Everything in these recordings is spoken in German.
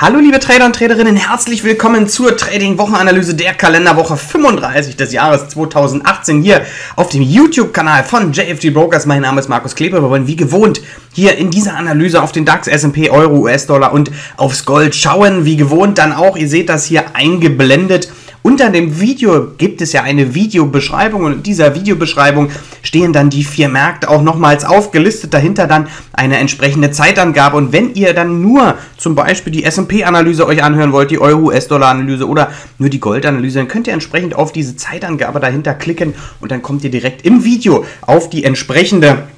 Hallo liebe Trader und Traderinnen, herzlich willkommen zur Trading-Wochenanalyse der Kalenderwoche 35 des Jahres 2018 hier auf dem YouTube-Kanal von JFG Brokers. Mein Name ist Markus Kleber. Wir wollen wie gewohnt hier in dieser Analyse auf den DAX, S&P, Euro, US-Dollar und aufs Gold schauen. Wie gewohnt dann auch, ihr seht das hier eingeblendet unter dem Video gibt es ja eine Videobeschreibung und in dieser Videobeschreibung stehen dann die vier Märkte auch nochmals aufgelistet. Dahinter dann eine entsprechende Zeitangabe. Und wenn ihr dann nur zum Beispiel die SP-Analyse euch anhören wollt, die Euro-US-Dollar-Analyse oder nur die Gold-Analyse, dann könnt ihr entsprechend auf diese Zeitangabe dahinter klicken und dann kommt ihr direkt im Video auf die entsprechende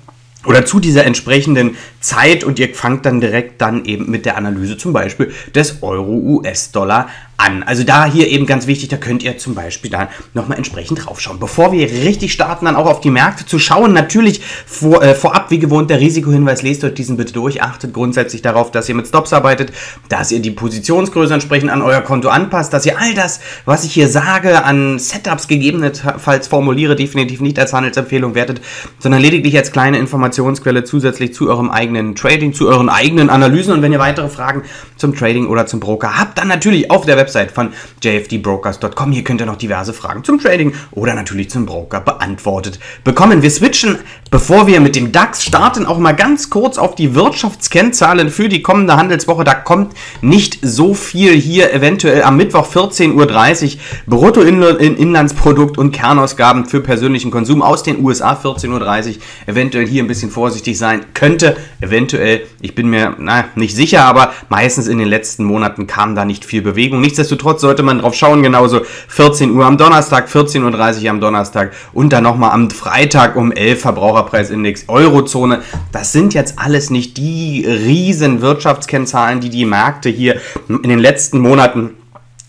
oder zu dieser entsprechenden Zeit und ihr fangt dann direkt dann eben mit der Analyse zum Beispiel des Euro-US-Dollar an. Also da hier eben ganz wichtig, da könnt ihr zum Beispiel dann nochmal entsprechend draufschauen. Bevor wir richtig starten, dann auch auf die Märkte zu schauen, natürlich vor, äh, vorab wie gewohnt der Risikohinweis, lest euch diesen bitte durch, achtet grundsätzlich darauf, dass ihr mit Stops arbeitet, dass ihr die Positionsgröße entsprechend an euer Konto anpasst, dass ihr all das, was ich hier sage, an Setups gegebenenfalls formuliere, definitiv nicht als Handelsempfehlung wertet, sondern lediglich als kleine Informationsquelle zusätzlich zu eurem eigenen Trading, zu euren eigenen Analysen und wenn ihr weitere Fragen zum Trading oder zum Broker habt, dann natürlich auf der Website von jfdbrokers.com. Hier könnt ihr noch diverse Fragen zum Trading oder natürlich zum Broker beantwortet bekommen. Wir switchen, bevor wir mit dem DAX starten, auch mal ganz kurz auf die Wirtschaftskennzahlen für die kommende Handelswoche. Da kommt nicht so viel hier eventuell am Mittwoch 14.30 Uhr Bruttoinlandsprodukt und Kernausgaben für persönlichen Konsum aus den USA 14.30 Uhr. Eventuell hier ein bisschen vorsichtig sein könnte. Eventuell, ich bin mir na, nicht sicher, aber meistens in den letzten Monaten kam da nicht viel Bewegung. Nicht Nichtsdestotrotz sollte man drauf schauen, genauso 14 Uhr am Donnerstag, 14.30 Uhr am Donnerstag und dann nochmal am Freitag um 11 Verbraucherpreisindex Eurozone. Das sind jetzt alles nicht die riesen Wirtschaftskennzahlen, die die Märkte hier in den letzten Monaten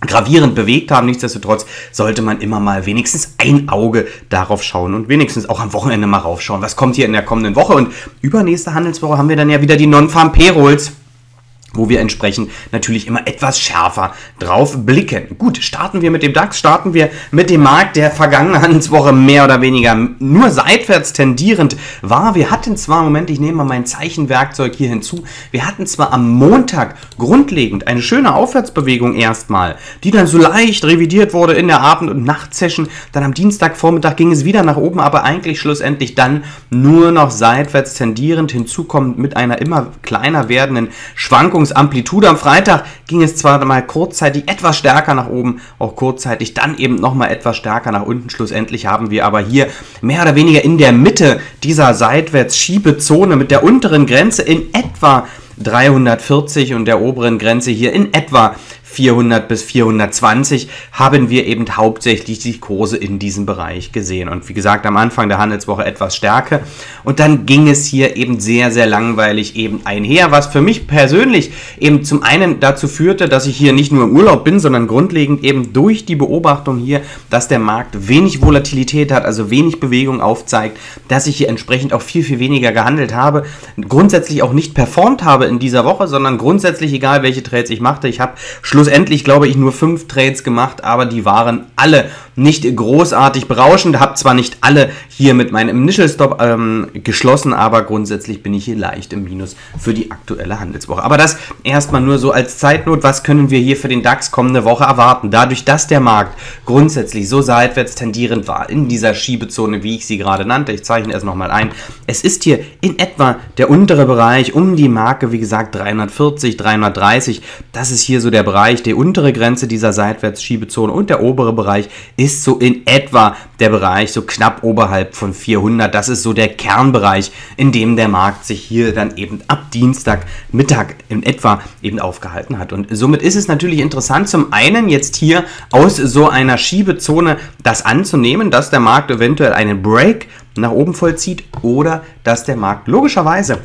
gravierend bewegt haben. Nichtsdestotrotz sollte man immer mal wenigstens ein Auge darauf schauen und wenigstens auch am Wochenende mal raufschauen. Was kommt hier in der kommenden Woche? Und übernächste Handelswoche haben wir dann ja wieder die Non-Farm Payrolls wo wir entsprechend natürlich immer etwas schärfer drauf blicken. Gut, starten wir mit dem DAX, starten wir mit dem Markt, der vergangene Handelswoche mehr oder weniger nur seitwärts tendierend war. Wir hatten zwar, Moment, ich nehme mal mein Zeichenwerkzeug hier hinzu, wir hatten zwar am Montag grundlegend eine schöne Aufwärtsbewegung erstmal, die dann so leicht revidiert wurde in der Abend- und Nachtsession, dann am Dienstagvormittag ging es wieder nach oben, aber eigentlich schlussendlich dann nur noch seitwärts tendierend hinzukommt mit einer immer kleiner werdenden Schwankung Bewegungsamplitude. Am Freitag ging es zwar mal kurzzeitig etwas stärker nach oben, auch kurzzeitig dann eben nochmal etwas stärker nach unten. Schlussendlich haben wir aber hier mehr oder weniger in der Mitte dieser Seitwärtsschiebezone mit der unteren Grenze in etwa 340 und der oberen Grenze hier in etwa 400 bis 420 haben wir eben hauptsächlich die Kurse in diesem Bereich gesehen. Und wie gesagt, am Anfang der Handelswoche etwas Stärke. Und dann ging es hier eben sehr, sehr langweilig eben einher, was für mich persönlich eben zum einen dazu führte, dass ich hier nicht nur im Urlaub bin, sondern grundlegend eben durch die Beobachtung hier, dass der Markt wenig Volatilität hat, also wenig Bewegung aufzeigt, dass ich hier entsprechend auch viel, viel weniger gehandelt habe, grundsätzlich auch nicht performt habe in dieser Woche, sondern grundsätzlich egal welche Trades ich machte, ich habe Schluss schlussendlich, glaube ich, nur fünf Trades gemacht, aber die waren alle nicht großartig berauschend. Habe zwar nicht alle hier mit meinem Initial Stop ähm, geschlossen, aber grundsätzlich bin ich hier leicht im Minus für die aktuelle Handelswoche. Aber das erstmal nur so als Zeitnot. Was können wir hier für den DAX kommende Woche erwarten? Dadurch, dass der Markt grundsätzlich so seitwärts tendierend war in dieser Schiebezone, wie ich sie gerade nannte, ich zeichne es nochmal ein. Es ist hier in etwa der untere Bereich um die Marke, wie gesagt, 340, 330. Das ist hier so der Bereich Bereich, die untere Grenze dieser Seitwärtsschiebezone und der obere Bereich ist so in etwa der Bereich, so knapp oberhalb von 400. Das ist so der Kernbereich, in dem der Markt sich hier dann eben ab Dienstag Mittag in etwa eben aufgehalten hat. Und somit ist es natürlich interessant, zum einen jetzt hier aus so einer Schiebezone das anzunehmen, dass der Markt eventuell einen Break nach oben vollzieht oder dass der Markt logischerweise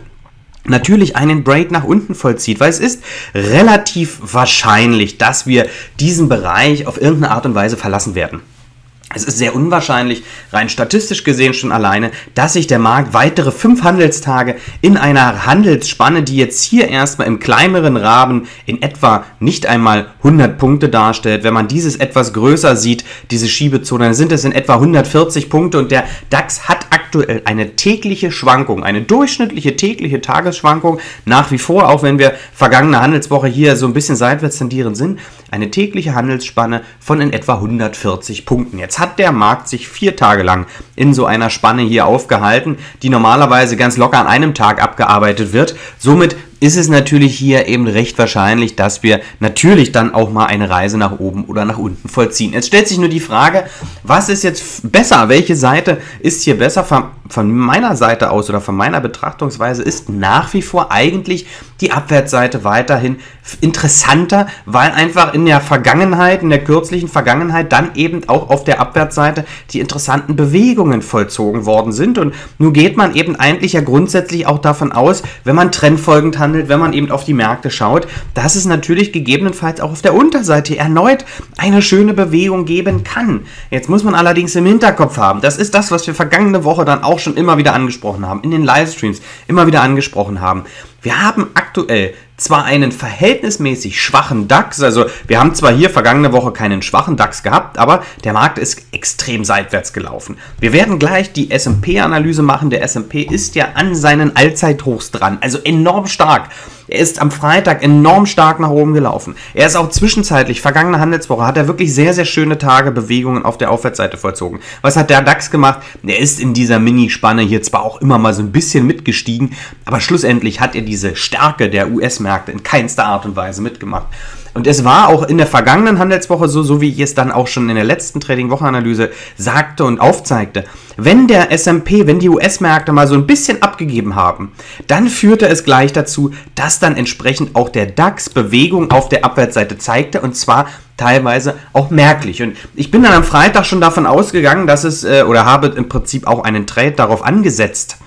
natürlich einen Break nach unten vollzieht, weil es ist relativ wahrscheinlich, dass wir diesen Bereich auf irgendeine Art und Weise verlassen werden. Es ist sehr unwahrscheinlich, rein statistisch gesehen schon alleine, dass sich der Markt weitere fünf Handelstage in einer Handelsspanne, die jetzt hier erstmal im kleineren Rahmen in etwa nicht einmal 100 Punkte darstellt. Wenn man dieses etwas größer sieht, diese Schiebezone, dann sind es in etwa 140 Punkte und der DAX hat aktuell eine tägliche Schwankung, eine durchschnittliche tägliche Tagesschwankung nach wie vor, auch wenn wir vergangene Handelswoche hier so ein bisschen seitwärts tendieren sind, eine tägliche Handelsspanne von in etwa 140 Punkten. Jetzt hat der Markt sich vier Tage lang in so einer Spanne hier aufgehalten, die normalerweise ganz locker an einem Tag abgearbeitet wird. Somit ist es natürlich hier eben recht wahrscheinlich, dass wir natürlich dann auch mal eine Reise nach oben oder nach unten vollziehen. Jetzt stellt sich nur die Frage, was ist jetzt besser? Welche Seite ist hier besser? Von, meiner Seite aus oder von meiner Betrachtungsweise ist nach wie vor eigentlich die Abwärtsseite weiterhin interessanter, weil einfach in der Vergangenheit, in der kürzlichen Vergangenheit dann eben auch auf der Abwärtsseite die interessanten Bewegungen vollzogen worden sind. Und nun geht man eben eigentlich ja grundsätzlich auch davon aus, wenn man trendfolgend handelt, wenn man eben auf die Märkte schaut, dass es natürlich gegebenenfalls auch auf der Unterseite erneut eine schöne Bewegung geben kann. Jetzt muss man allerdings im Hinterkopf haben, das ist das, was wir vergangene Woche dann auch schon immer wieder angesprochen haben, in den Livestreams immer wieder angesprochen haben. Wir haben aktuell zwar einen verhältnismäßig schwachen DAX, also wir haben zwar hier vergangene Woche keinen schwachen DAX gehabt, aber der Markt ist extrem seitwärts gelaufen. Wir werden gleich die S&P-Analyse machen. Der S&P ist ja an seinen Allzeithochs dran, also enorm stark. Er ist am Freitag enorm stark nach oben gelaufen. Er ist auch zwischenzeitlich, vergangene Handelswoche, hat er wirklich sehr, sehr schöne Tage Bewegungen auf der Aufwärtsseite vollzogen. Was hat der DAX gemacht? Er ist in dieser Minispanne hier zwar auch immer mal so ein bisschen mitgestiegen, aber schlussendlich hat er diese Stärke der US-Märkte in keinster Art und Weise mitgemacht. Und es war auch in der vergangenen Handelswoche so, so wie ich es dann auch schon in der letzten Trading-Wochenanalyse sagte und aufzeigte. Wenn der S&P, wenn die US-Märkte mal so ein bisschen abgegeben haben, dann führte es gleich dazu, dass dann entsprechend auch der DAX Bewegung auf der Abwärtsseite zeigte und zwar teilweise auch merklich. Und ich bin dann am Freitag schon davon ausgegangen, dass es, äh, oder habe im Prinzip auch einen Trade darauf angesetzt,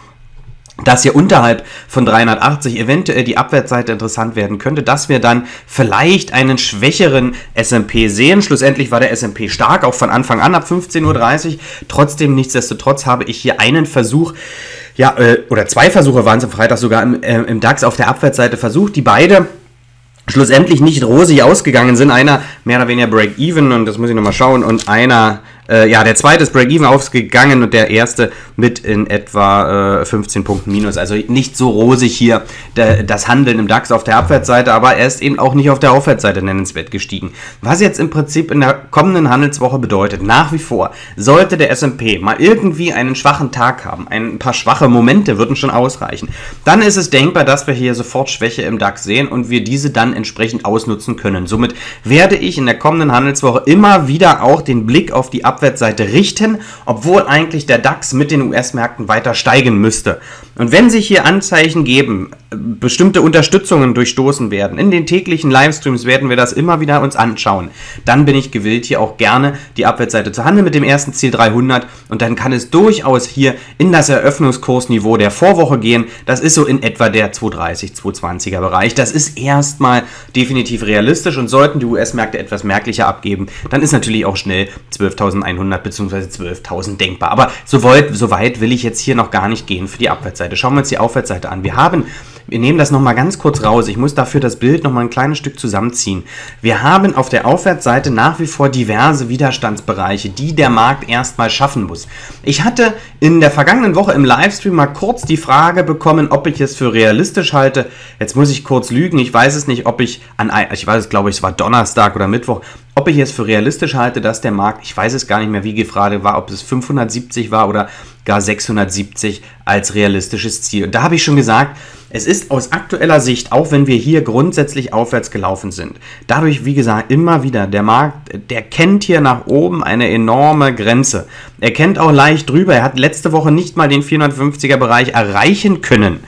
dass hier unterhalb von 380 eventuell die Abwärtsseite interessant werden könnte, dass wir dann vielleicht einen schwächeren S&P sehen. Schlussendlich war der S&P stark, auch von Anfang an ab 15.30 Uhr. Trotzdem, nichtsdestotrotz habe ich hier einen Versuch, ja, äh, oder zwei Versuche waren es am Freitag sogar im, äh, im DAX auf der Abwärtsseite versucht, die beide schlussendlich nicht rosig ausgegangen sind. Einer mehr oder weniger Break-Even und das muss ich nochmal schauen und einer äh, ja, der zweite ist Break-Even ausgegangen und der erste mit in etwa äh, 15 Punkten minus. Also nicht so rosig hier der, das Handeln im DAX auf der Abwärtsseite, aber er ist eben auch nicht auf der Aufwärtsseite nennenswert gestiegen. Was jetzt im Prinzip in der kommenden Handelswoche bedeutet, nach wie vor, sollte der S&P mal irgendwie einen schwachen Tag haben, ein paar schwache Momente würden schon ausreichen, dann ist es denkbar, dass wir hier sofort Schwäche im DAX sehen und wir diese dann entsprechend ausnutzen können. Somit werde ich in der kommenden Handelswoche immer wieder auch den Blick auf die Abwärtsseite richten, obwohl eigentlich der DAX mit den US-Märkten weiter steigen müsste. Und wenn sich hier Anzeichen geben, bestimmte Unterstützungen durchstoßen werden, in den täglichen Livestreams werden wir das immer wieder uns anschauen, dann bin ich gewillt, hier auch gerne die Abwärtsseite zu handeln mit dem ersten Ziel 300 und dann kann es durchaus hier in das Eröffnungskursniveau der Vorwoche gehen. Das ist so in etwa der 230, 220er Bereich. Das ist erstmal definitiv realistisch und sollten die US-Märkte etwas merklicher abgeben, dann ist natürlich auch schnell 12.100 bzw. 12.000 denkbar. Aber so weit, so weit will ich jetzt hier noch gar nicht gehen für die Abwärtsseite. Schauen wir uns die Aufwärtsseite an. Wir haben wir nehmen das nochmal ganz kurz raus. Ich muss dafür das Bild nochmal ein kleines Stück zusammenziehen. Wir haben auf der Aufwärtsseite nach wie vor diverse Widerstandsbereiche, die der Markt erstmal schaffen muss. Ich hatte in der vergangenen Woche im Livestream mal kurz die Frage bekommen, ob ich es für realistisch halte. Jetzt muss ich kurz lügen. Ich weiß es nicht, ob ich an, ich weiß es, glaube ich, es war Donnerstag oder Mittwoch, ob ich es für realistisch halte, dass der Markt, ich weiß es gar nicht mehr, wie gefragt war, ob es 570 war oder gar 670 als realistisches Ziel. Und da habe ich schon gesagt, es ist aus aktueller Sicht, auch wenn wir hier grundsätzlich aufwärts gelaufen sind, dadurch, wie gesagt, immer wieder, der Markt, der kennt hier nach oben eine enorme Grenze. Er kennt auch leicht drüber. Er hat letzte Woche nicht mal den 450er Bereich erreichen können.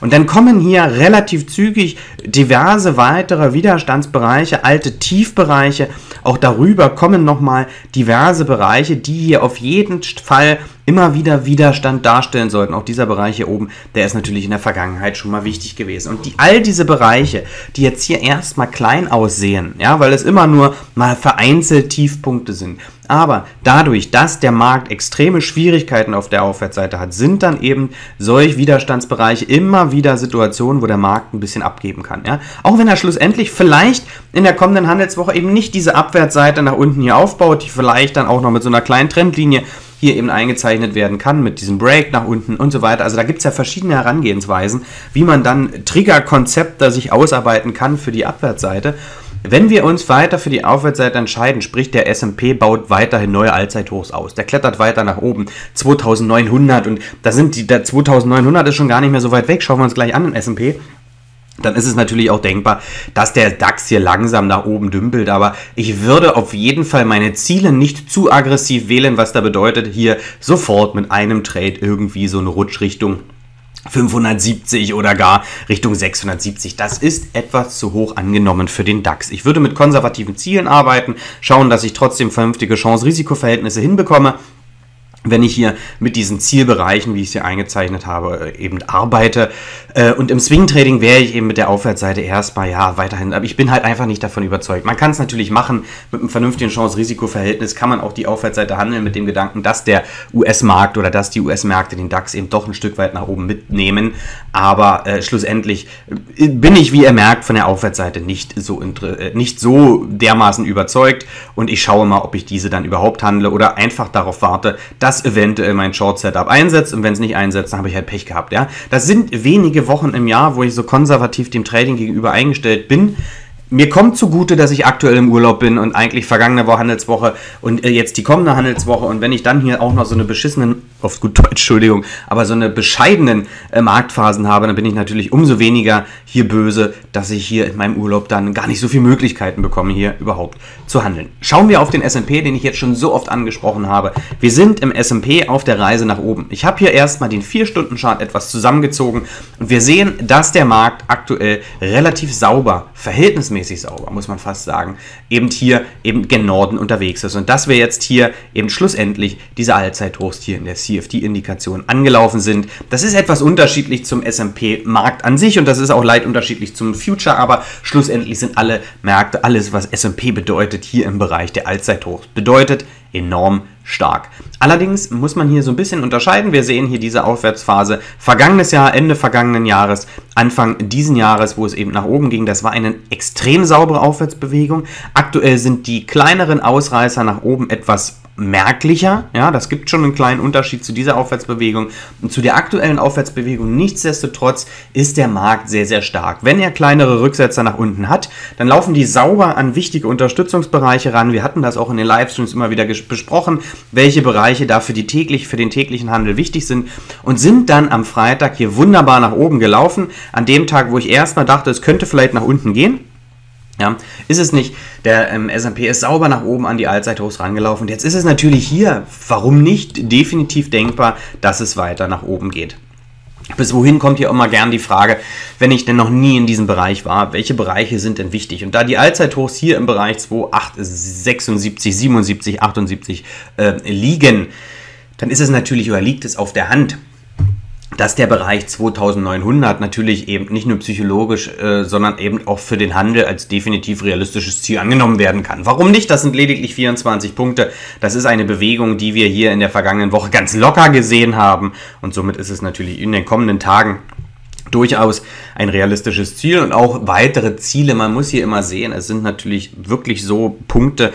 Und dann kommen hier relativ zügig diverse weitere Widerstandsbereiche, alte Tiefbereiche. Auch darüber kommen nochmal diverse Bereiche, die hier auf jeden Fall immer wieder Widerstand darstellen sollten. Auch dieser Bereich hier oben, der ist natürlich in der Vergangenheit schon mal wichtig gewesen. Und die, all diese Bereiche, die jetzt hier erstmal klein aussehen, ja, weil es immer nur mal vereinzelt Tiefpunkte sind, Aber dadurch, dass der Markt extreme Schwierigkeiten auf der Aufwärtsseite hat, sind dann eben solch Widerstandsbereiche immer wieder Situationen, wo der Markt ein bisschen abgeben kann. Ja? Auch wenn er schlussendlich vielleicht in der kommenden Handelswoche eben nicht diese Abwärtsseite nach unten hier aufbaut, die vielleicht dann auch noch mit so einer kleinen Trendlinie hier eben eingezeichnet werden kann mit diesem Break nach unten und so weiter. Also da gibt es ja verschiedene Herangehensweisen, wie man dann Triggerkonzepte sich ausarbeiten kann für die Abwärtsseite. Wenn wir uns weiter für die Aufwärtsseite entscheiden, sprich der S&P baut weiterhin neue Allzeithochs aus, der klettert weiter nach oben, 2900 und da sind die, der 2900 ist schon gar nicht mehr so weit weg, schauen wir uns gleich an den S&P, dann ist es natürlich auch denkbar, dass der DAX hier langsam nach oben dümpelt. Aber ich würde auf jeden Fall meine Ziele nicht zu aggressiv wählen, was da bedeutet, hier sofort mit einem Trade irgendwie so eine Rutschrichtung 570 oder gar Richtung 670. Das ist etwas zu hoch angenommen für den DAX. Ich würde mit konservativen Zielen arbeiten, schauen, dass ich trotzdem vernünftige Chance-Risiko-Verhältnisse hinbekomme wenn ich hier mit diesen Zielbereichen, wie ich sie eingezeichnet habe, äh, eben arbeite. Äh, und im Swing Trading wäre ich eben mit der Aufwärtsseite erstmal, ja, weiterhin, aber ich bin halt einfach nicht davon überzeugt. Man kann es natürlich machen, mit einem vernünftigen Chance-Risiko-Verhältnis kann man auch die Aufwärtsseite handeln mit dem Gedanken, dass der US-Markt oder dass die US-Märkte den DAX eben doch ein Stück weit nach oben mitnehmen. Aber äh, schlussendlich äh, bin ich, wie ihr merkt, von der Aufwärtsseite nicht so, nicht so dermaßen überzeugt und ich schaue mal, ob ich diese dann überhaupt handle oder einfach darauf warte, dass das eventuell mein Short-Setup einsetzt und wenn es nicht einsetzt, dann habe ich halt Pech gehabt. Ja? Das sind wenige Wochen im Jahr, wo ich so konservativ dem Trading gegenüber eingestellt bin. Mir kommt zugute, dass ich aktuell im Urlaub bin und eigentlich vergangene Woche Handelswoche und äh, jetzt die kommende Handelswoche und wenn ich dann hier auch noch so eine beschissenen, auf gut Deutsch, Entschuldigung, aber so eine bescheidenen äh, Marktphasen habe, dann bin ich natürlich umso weniger hier böse, dass ich hier in meinem Urlaub dann gar nicht so viele Möglichkeiten bekomme, hier überhaupt zu handeln. Schauen wir auf den S&P, den ich jetzt schon so oft angesprochen habe. Wir sind im S&P auf der Reise nach oben. Ich habe hier erstmal den 4-Stunden-Chart etwas zusammengezogen und wir sehen, dass der Markt aktuell relativ sauber, verhältnismäßig verhältnismäßig sauber, muss man fast sagen, eben hier eben gen Norden unterwegs ist. Und dass wir jetzt hier eben schlussendlich diese Allzeithochs hier in der CFD-Indikation angelaufen sind, das ist etwas unterschiedlich zum S&P-Markt an sich und das ist auch leicht unterschiedlich zum Future, aber schlussendlich sind alle Märkte, alles was S&P bedeutet, hier im Bereich der Allzeithochs. Bedeutet enorm stark. Allerdings muss man hier so ein bisschen unterscheiden. Wir sehen hier diese Aufwärtsphase vergangenes Jahr, Ende vergangenen Jahres, Anfang diesen Jahres, wo es eben nach oben ging. Das war eine extrem saubere Aufwärtsbewegung. Aktuell sind die kleineren Ausreißer nach oben etwas merklicher. Ja, das gibt schon einen kleinen Unterschied zu dieser Aufwärtsbewegung und zu der aktuellen Aufwärtsbewegung. Nichtsdestotrotz ist der Markt sehr, sehr stark. Wenn er kleinere Rücksetzer nach unten hat, dann laufen die sauber an wichtige Unterstützungsbereiche ran. Wir hatten das auch in den Livestreams immer wieder besprochen, welche Bereiche dafür die täglich, für den täglichen Handel wichtig sind und sind dann am Freitag hier wunderbar nach oben gelaufen. An dem Tag, wo ich erstmal dachte, es könnte vielleicht nach unten gehen. Ja, ist es nicht. Der ähm, S&P ist sauber nach oben an die Allzeithochs rangelaufen. Jetzt ist es natürlich hier, warum nicht, definitiv denkbar, dass es weiter nach oben geht. Bis wohin kommt hier immer gern die Frage, wenn ich denn noch nie in diesem Bereich war, welche Bereiche sind denn wichtig? Und da die Allzeithochs hier im Bereich 2,876, 77, 78 äh, liegen, dann ist es natürlich oder liegt es auf der Hand, dass der Bereich 2900 natürlich eben nicht nur psychologisch, äh, sondern eben auch für den Handel als definitiv realistisches Ziel angenommen werden kann. Warum nicht? Das sind lediglich 24 Punkte. Das ist eine Bewegung, die wir hier in der vergangenen Woche ganz locker gesehen haben und somit ist es natürlich in den kommenden Tagen durchaus ein realistisches Ziel und auch weitere Ziele. Man muss hier immer sehen, es sind natürlich wirklich so Punkte,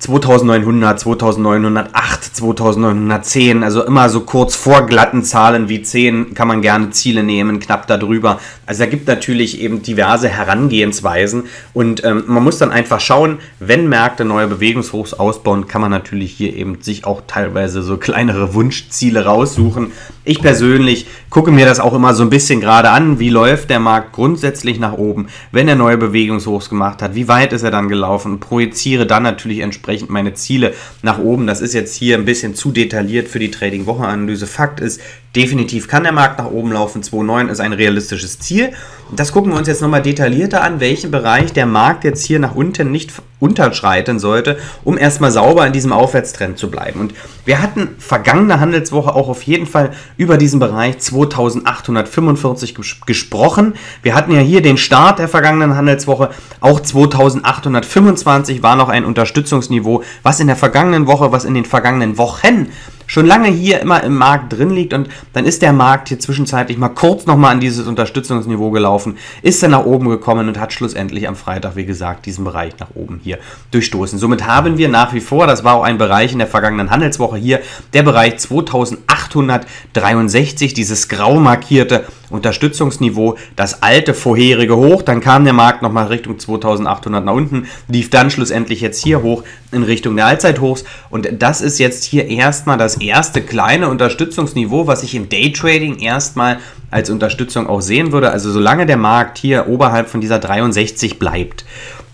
2900, 2908, 2910, also immer so kurz vor glatten Zahlen wie 10 kann man gerne Ziele nehmen, knapp darüber. Also da gibt natürlich eben diverse Herangehensweisen und ähm, man muss dann einfach schauen, wenn Märkte neue Bewegungshochs ausbauen, kann man natürlich hier eben sich auch teilweise so kleinere Wunschziele raussuchen. Ich persönlich gucke mir das auch immer so ein bisschen gerade an, wie läuft der Markt grundsätzlich nach oben, wenn er neue Bewegungshochs gemacht hat, wie weit ist er dann gelaufen, projiziere dann natürlich entsprechend entsprechend meine Ziele nach oben. Das ist jetzt hier ein bisschen zu detailliert für die Trading-Woche-Analyse. Fakt ist, definitiv kann der Markt nach oben laufen. 2,9 ist ein realistisches Ziel. Das gucken wir uns jetzt nochmal detaillierter an, welchen Bereich der Markt jetzt hier nach unten nicht unterschreiten sollte, um erstmal sauber in diesem Aufwärtstrend zu bleiben. Und wir hatten vergangene Handelswoche auch auf jeden Fall über diesen Bereich 2845 ges gesprochen. Wir hatten ja hier den Start der vergangenen Handelswoche, auch 2825 war noch ein Unterstützungsniveau, was in der vergangenen Woche, was in den vergangenen Wochen schon lange hier immer im Markt drin liegt und dann ist der Markt hier zwischenzeitlich mal kurz nochmal an dieses Unterstützungsniveau gelaufen, ist dann nach oben gekommen und hat schlussendlich am Freitag, wie gesagt, diesen Bereich nach oben hier durchstoßen. Somit haben wir nach wie vor, das war auch ein Bereich in der vergangenen Handelswoche hier, der Bereich 2863, dieses grau markierte Unterstützungsniveau, das alte vorherige Hoch, dann kam der Markt nochmal Richtung 2800 nach unten, lief dann schlussendlich jetzt hier hoch in Richtung der Allzeithochs und das ist jetzt hier erstmal das erste kleine Unterstützungsniveau, was ich im Daytrading erstmal als Unterstützung auch sehen würde. Also solange der Markt hier oberhalb von dieser 63 bleibt,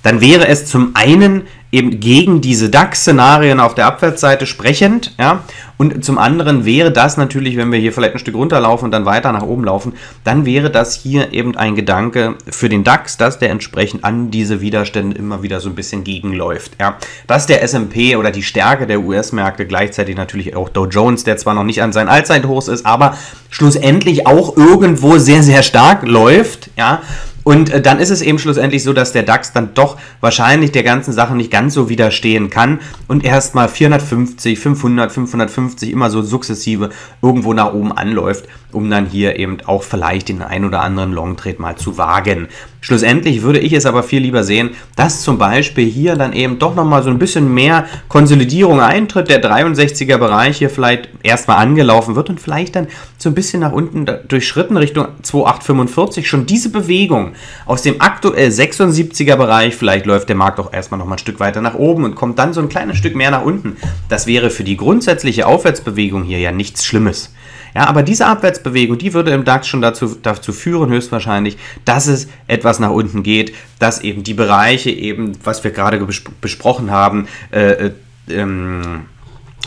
dann wäre es zum einen eben gegen diese DAX-Szenarien auf der Abwärtsseite sprechend, ja, und zum anderen wäre das natürlich, wenn wir hier vielleicht ein Stück runterlaufen und dann weiter nach oben laufen, dann wäre das hier eben ein Gedanke für den DAX, dass der entsprechend an diese Widerstände immer wieder so ein bisschen gegenläuft, ja. Dass der S&P oder die Stärke der US-Märkte gleichzeitig natürlich auch Dow Jones, der zwar noch nicht an seinen Allzeithochs ist, aber schlussendlich auch irgendwo sehr, sehr stark läuft, ja, und äh, dann ist es eben schlussendlich so, dass der DAX dann doch wahrscheinlich der ganzen Sache nicht ganz so widerstehen kann und erstmal 450, 500, 550 immer so sukzessive irgendwo nach oben anläuft, um dann hier eben auch vielleicht den ein oder anderen Long Trade mal zu wagen. Schlussendlich würde ich es aber viel lieber sehen, dass zum Beispiel hier dann eben doch nochmal so ein bisschen mehr Konsolidierung eintritt, der 63er Bereich hier vielleicht erstmal angelaufen wird und vielleicht dann so ein bisschen nach unten durchschritten Richtung 2845 schon diese Bewegung aus dem aktuell 76er Bereich, vielleicht läuft der Markt auch erstmal noch mal ein Stück weiter nach oben und kommt dann so ein kleines Stück mehr nach unten. Das wäre für die grundsätzliche Aufwärtsbewegung hier ja nichts Schlimmes. Ja, aber diese Abwärtsbewegung, die würde im DAX schon dazu, dazu führen, höchstwahrscheinlich, dass es etwas nach unten geht, dass eben die Bereiche eben, was wir gerade besprochen haben, äh, äh, ähm,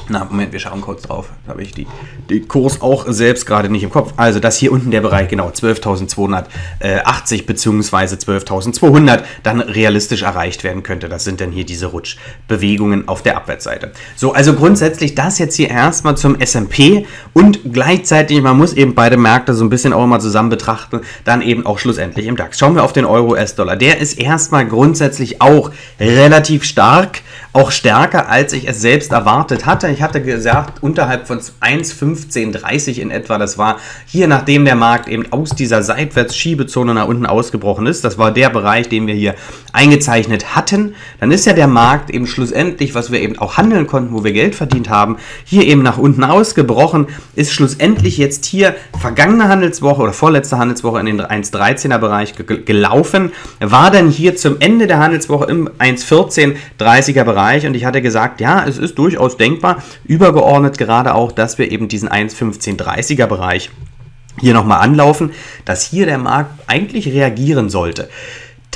na, Moment, wir schauen kurz drauf. Da habe ich die, den Kurs auch selbst gerade nicht im Kopf. Also das hier unten der Bereich, genau, 12.280 bzw. 12.200 dann realistisch erreicht werden könnte. Das sind dann hier diese Rutschbewegungen auf der Abwärtsseite. So, also grundsätzlich das jetzt hier erstmal zum S&P und gleichzeitig, man muss eben beide Märkte so ein bisschen auch mal zusammen betrachten, dann eben auch schlussendlich im DAX. Schauen wir auf den Euro-US-Dollar. Der ist erstmal grundsätzlich auch relativ stark auch stärker, als ich es selbst erwartet hatte. Ich hatte gesagt, unterhalb von 1,1530 in etwa. Das war hier, nachdem der Markt eben aus dieser Seitwärtsschiebezone nach unten ausgebrochen ist. Das war der Bereich, den wir hier eingezeichnet hatten. Dann ist ja der Markt eben schlussendlich, was wir eben auch handeln konnten, wo wir Geld verdient haben, hier eben nach unten ausgebrochen. Ist schlussendlich jetzt hier vergangene Handelswoche oder vorletzte Handelswoche in den 1,13er Bereich gelaufen. War dann hier zum Ende der Handelswoche im 1,1430er Bereich Bereich und ich hatte gesagt, ja, es ist durchaus denkbar, übergeordnet gerade auch, dass wir eben diesen 1,1530er Bereich hier nochmal anlaufen, dass hier der Markt eigentlich reagieren sollte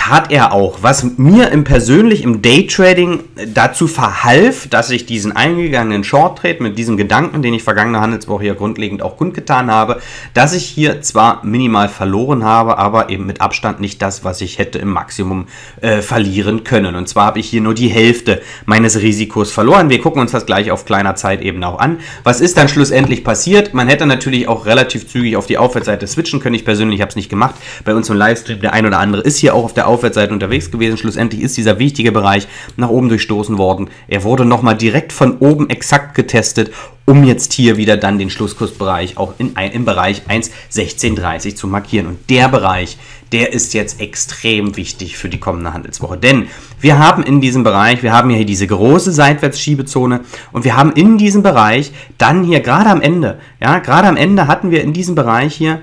tat er auch, was mir im persönlich im Daytrading dazu verhalf, dass ich diesen eingegangenen Short Trade mit diesem Gedanken, den ich vergangene Handelswoche hier grundlegend auch kundgetan habe, dass ich hier zwar minimal verloren habe, aber eben mit Abstand nicht das, was ich hätte im Maximum äh, verlieren können. Und zwar habe ich hier nur die Hälfte meines Risikos verloren. Wir gucken uns das gleich auf kleiner Zeitebene auch an. Was ist dann schlussendlich passiert? Man hätte natürlich auch relativ zügig auf die Aufwärtsseite switchen können. Ich persönlich habe es nicht gemacht. Bei uns im Livestream der ein oder andere ist hier auch auf der Aufwärtsseite unterwegs gewesen. Schlussendlich ist dieser wichtige Bereich nach oben durchstoßen worden. Er wurde nochmal direkt von oben exakt getestet, um jetzt hier wieder dann den Schlusskursbereich auch in, im Bereich 1,1630 zu markieren. Und der Bereich, der ist jetzt extrem wichtig für die kommende Handelswoche. Denn wir haben in diesem Bereich, wir haben hier diese große Seitwärtsschiebezone und wir haben in diesem Bereich dann hier gerade am Ende, ja, gerade am Ende hatten wir in diesem Bereich hier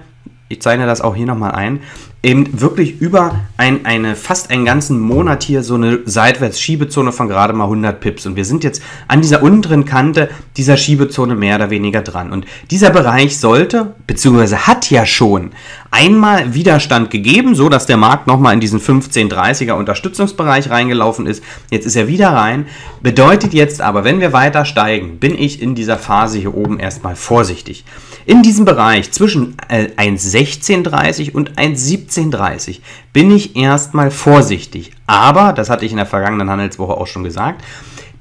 ich zeichne das auch hier nochmal ein, eben wirklich über ein, eine, fast einen ganzen Monat hier so eine Seitwärts-Schiebezone von gerade mal 100 Pips. Und wir sind jetzt an dieser unteren Kante dieser Schiebezone mehr oder weniger dran. Und dieser Bereich sollte, beziehungsweise hat ja schon einmal Widerstand gegeben, so dass der Markt nochmal in diesen 1530er Unterstützungsbereich reingelaufen ist. Jetzt ist er wieder rein. Bedeutet jetzt aber, wenn wir weiter steigen, bin ich in dieser Phase hier oben erstmal vorsichtig. In diesem Bereich zwischen 1,1630 äh, und 1,1730 bin ich erstmal vorsichtig. Aber, das hatte ich in der vergangenen Handelswoche auch schon gesagt,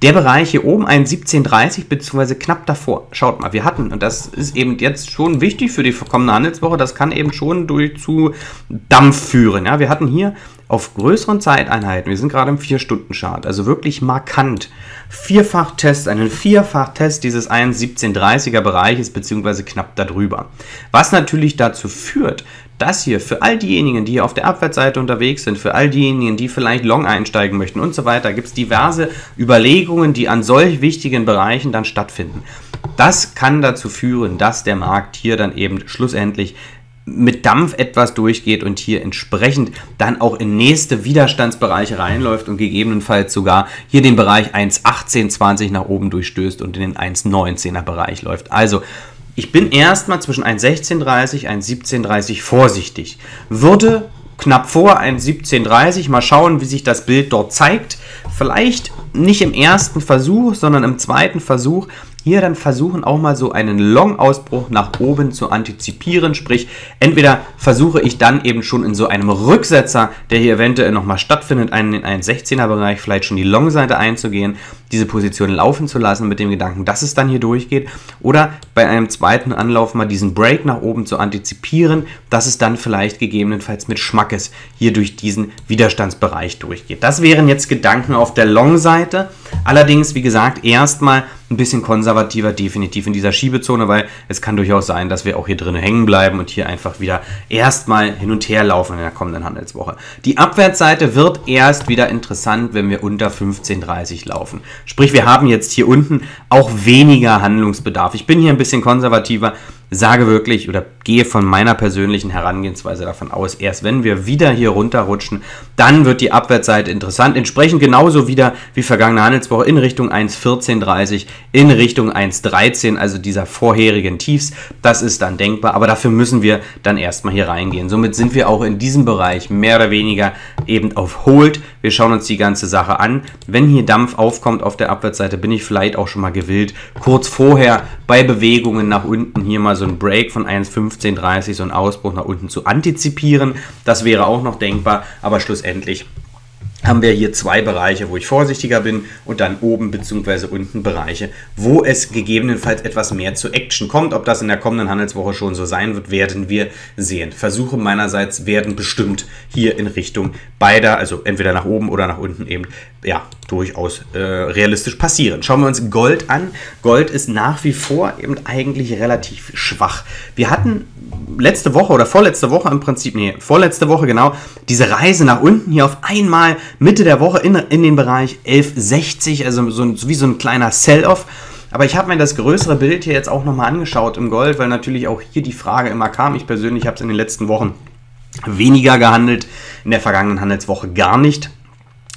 der Bereich hier oben, ein 1730 bzw. knapp davor. Schaut mal, wir hatten, und das ist eben jetzt schon wichtig für die kommende Handelswoche, das kann eben schon durch zu Dampf führen. Ja, wir hatten hier auf größeren Zeiteinheiten, wir sind gerade im 4-Stunden-Chart, also wirklich markant, Vierfach-Test, einen Vierfach-Test dieses 1,1730er Bereiches beziehungsweise knapp darüber. Was natürlich dazu führt, das hier für all diejenigen, die auf der Abwärtsseite unterwegs sind, für all diejenigen, die vielleicht Long einsteigen möchten und so weiter, gibt es diverse Überlegungen, die an solch wichtigen Bereichen dann stattfinden. Das kann dazu führen, dass der Markt hier dann eben schlussendlich mit Dampf etwas durchgeht und hier entsprechend dann auch in nächste Widerstandsbereiche reinläuft und gegebenenfalls sogar hier den Bereich 1,1820 nach oben durchstößt und in den 1,19er Bereich läuft. Also ich bin erstmal zwischen 1,1630 und 1,1730 vorsichtig. Würde knapp vor 1,1730 mal schauen, wie sich das Bild dort zeigt. Vielleicht nicht im ersten Versuch, sondern im zweiten Versuch hier dann versuchen auch mal so einen Long-Ausbruch nach oben zu antizipieren. Sprich, entweder versuche ich dann eben schon in so einem Rücksetzer, der hier eventuell nochmal stattfindet, einen in einen 16er Bereich vielleicht schon die Long-Seite einzugehen, diese Position laufen zu lassen mit dem Gedanken, dass es dann hier durchgeht. Oder bei einem zweiten Anlauf mal diesen Break nach oben zu antizipieren, dass es dann vielleicht gegebenenfalls mit Schmackes hier durch diesen Widerstandsbereich durchgeht. Das wären jetzt Gedanken auf der Long-Seite. Allerdings, wie gesagt, erstmal ein bisschen konservativer definitiv in dieser Schiebezone, weil es kann durchaus sein, dass wir auch hier drinnen hängen bleiben und hier einfach wieder erstmal hin und her laufen in der kommenden Handelswoche. Die Abwärtsseite wird erst wieder interessant, wenn wir unter 15,30 laufen. Sprich, wir haben jetzt hier unten auch weniger Handlungsbedarf. Ich bin hier ein bisschen konservativer sage wirklich oder gehe von meiner persönlichen Herangehensweise davon aus, erst wenn wir wieder hier runterrutschen, dann wird die Abwärtsseite interessant. Entsprechend genauso wieder wie vergangene Handelswoche in Richtung 1,1430, in Richtung 1,13, also dieser vorherigen Tiefs. Das ist dann denkbar, aber dafür müssen wir dann erstmal hier reingehen. Somit sind wir auch in diesem Bereich mehr oder weniger eben auf Hold. Wir schauen uns die ganze Sache an. Wenn hier Dampf aufkommt auf der Abwärtsseite, bin ich vielleicht auch schon mal gewillt, kurz vorher bei Bewegungen nach unten hier mal so ein Break von 1,1530, so einen Ausbruch nach unten zu antizipieren. Das wäre auch noch denkbar, aber schlussendlich haben wir hier zwei Bereiche, wo ich vorsichtiger bin und dann oben bzw. unten Bereiche, wo es gegebenenfalls etwas mehr zu Action kommt. Ob das in der kommenden Handelswoche schon so sein wird, werden wir sehen. Versuche meinerseits werden bestimmt hier in Richtung beider, also entweder nach oben oder nach unten eben, ja, durchaus äh, realistisch passieren. Schauen wir uns Gold an. Gold ist nach wie vor eben eigentlich relativ schwach. Wir hatten letzte Woche oder vorletzte Woche im Prinzip, nee, vorletzte Woche genau, diese Reise nach unten hier auf einmal Mitte der Woche in, in den Bereich 1160, also so, wie so ein kleiner Sell-Off. Aber ich habe mir das größere Bild hier jetzt auch nochmal angeschaut im Gold, weil natürlich auch hier die Frage immer kam. Ich persönlich habe es in den letzten Wochen weniger gehandelt, in der vergangenen Handelswoche gar nicht.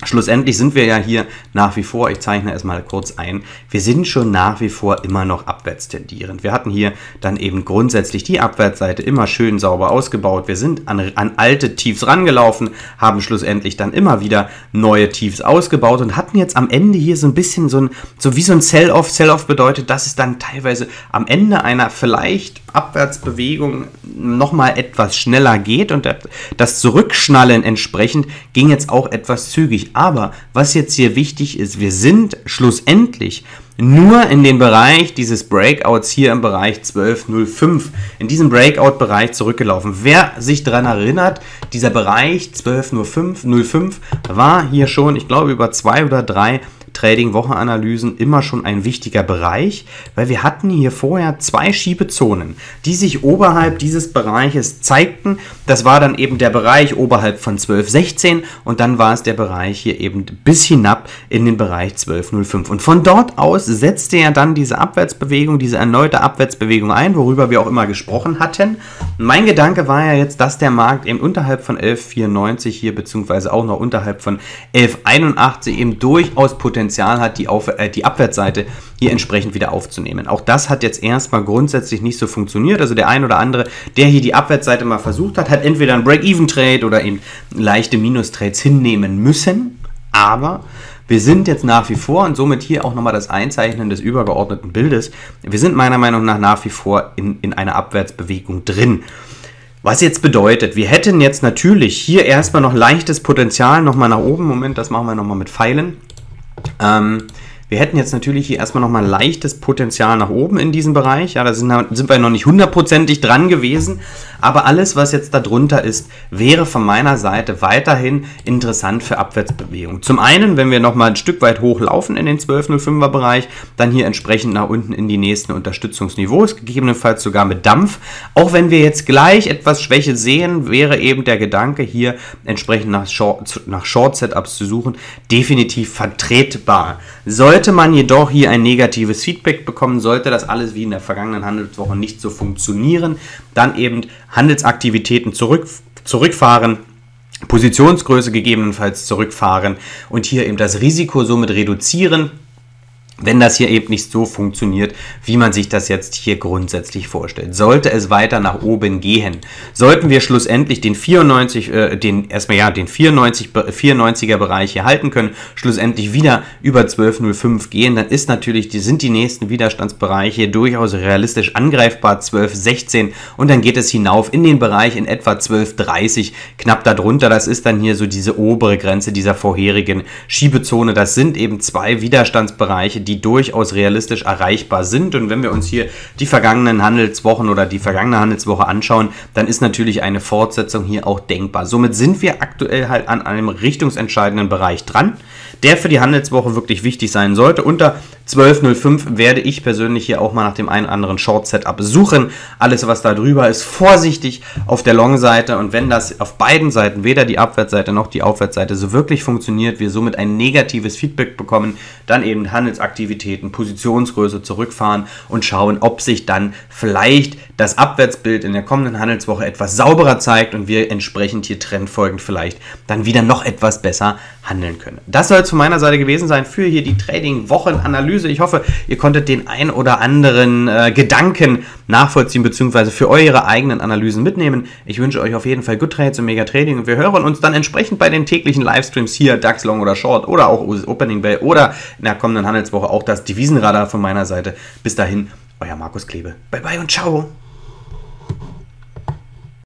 Schlussendlich sind wir ja hier nach wie vor, ich zeichne erstmal kurz ein, wir sind schon nach wie vor immer noch abwärts tendierend. Wir hatten hier dann eben grundsätzlich die Abwärtsseite immer schön sauber ausgebaut. Wir sind an, an alte Tiefs rangelaufen, haben schlussendlich dann immer wieder neue Tiefs ausgebaut und hatten jetzt am Ende hier so ein bisschen so ein, so wie so ein Sell-Off. Sell-Off bedeutet, dass es dann teilweise am Ende einer vielleicht Abwärtsbewegung nochmal etwas schneller geht und das Zurückschnallen entsprechend ging jetzt auch etwas zügig. Aber was jetzt hier wichtig ist, wir sind schlussendlich nur in den Bereich dieses Breakouts hier im Bereich 12.05, in diesem Breakout-Bereich zurückgelaufen. Wer sich daran erinnert, dieser Bereich 12.05 war hier schon, ich glaube, über zwei oder drei Trading-Wochenanalysen immer schon ein wichtiger Bereich, weil wir hatten hier vorher zwei Schiebezonen, die sich oberhalb dieses Bereiches zeigten. Das war dann eben der Bereich oberhalb von 1216 und dann war es der Bereich hier eben bis hinab in den Bereich 1205. Und von dort aus setzte er dann diese Abwärtsbewegung, diese erneute Abwärtsbewegung ein, worüber wir auch immer gesprochen hatten. Mein Gedanke war ja jetzt, dass der Markt eben unterhalb von 1194 hier beziehungsweise auch noch unterhalb von 1181 eben durchaus potenziell Potenzial hat, die, Auf äh, die Abwärtsseite hier entsprechend wieder aufzunehmen. Auch das hat jetzt erstmal grundsätzlich nicht so funktioniert. Also der ein oder andere, der hier die Abwärtsseite mal versucht hat, hat entweder einen Break-Even-Trade oder eben leichte Minus-Trades hinnehmen müssen. Aber wir sind jetzt nach wie vor und somit hier auch nochmal das Einzeichnen des übergeordneten Bildes. Wir sind meiner Meinung nach nach wie vor in, in einer Abwärtsbewegung drin. Was jetzt bedeutet, wir hätten jetzt natürlich hier erstmal noch leichtes Potenzial nochmal nach oben. Moment, das machen wir nochmal mit Pfeilen. Ähm, wir hätten jetzt natürlich hier erstmal nochmal leichtes Potenzial nach oben in diesem Bereich. Ja, da sind, sind wir noch nicht hundertprozentig dran gewesen. Aber alles, was jetzt darunter ist, wäre von meiner Seite weiterhin interessant für Abwärtsbewegungen. Zum einen, wenn wir nochmal ein Stück weit hochlaufen in den 1205er Bereich, dann hier entsprechend nach unten in die nächsten Unterstützungsniveaus, gegebenenfalls sogar mit Dampf. Auch wenn wir jetzt gleich etwas Schwäche sehen, wäre eben der Gedanke hier entsprechend nach Short, nach Short zu suchen, definitiv vertretbar. Sollte man jedoch hier ein negatives Feedback bekommen, sollte das alles wie in der vergangenen Handelswoche nicht so funktionieren, dann eben Handelsaktivitäten zurück, zurückfahren, Positionsgröße gegebenenfalls zurückfahren und hier eben das Risiko somit reduzieren wenn das hier eben nicht so funktioniert, wie man sich das jetzt hier grundsätzlich vorstellt. Sollte es weiter nach oben gehen, sollten wir schlussendlich den 94, äh, den erstmal ja den 94, 94er Bereich hier halten können, schlussendlich wieder über 1205 gehen, dann ist natürlich, die sind die nächsten Widerstandsbereiche durchaus realistisch angreifbar, 1216 und dann geht es hinauf in den Bereich in etwa 1230, knapp darunter, das ist dann hier so diese obere Grenze dieser vorherigen Schiebezone, das sind eben zwei Widerstandsbereiche, die die durchaus realistisch erreichbar sind. Und wenn wir uns hier die vergangenen Handelswochen oder die vergangene Handelswoche anschauen, dann ist natürlich eine Fortsetzung hier auch denkbar. Somit sind wir aktuell halt an einem richtungsentscheidenden Bereich dran, der für die Handelswoche wirklich wichtig sein sollte. Unter 12.05 werde ich persönlich hier auch mal nach dem einen oder anderen Short-Setup suchen. Alles, was da drüber ist, vorsichtig auf der Long-Seite. Und wenn das auf beiden Seiten, weder die Abwärtsseite noch die Aufwärtsseite, so wirklich funktioniert, wir somit ein negatives Feedback bekommen, dann eben Handelsaktivitäten, Positionsgröße zurückfahren und schauen, ob sich dann vielleicht das Abwärtsbild in der kommenden Handelswoche etwas sauberer zeigt und wir entsprechend hier trendfolgend vielleicht dann wieder noch etwas besser handeln können. Das soll es von meiner Seite gewesen sein für hier die Trading-Wochenanalyse. Ich hoffe, ihr konntet den ein oder anderen äh, Gedanken nachvollziehen bzw. für eure eigenen Analysen mitnehmen. Ich wünsche euch auf jeden Fall Good Trades und Mega Trading und wir hören uns dann entsprechend bei den täglichen Livestreams hier, DAX Long oder Short oder auch Opening Bell oder in der kommenden Handelswoche auch das Devisenradar von meiner Seite. Bis dahin, euer Markus Klebe. Bye bye und ciao.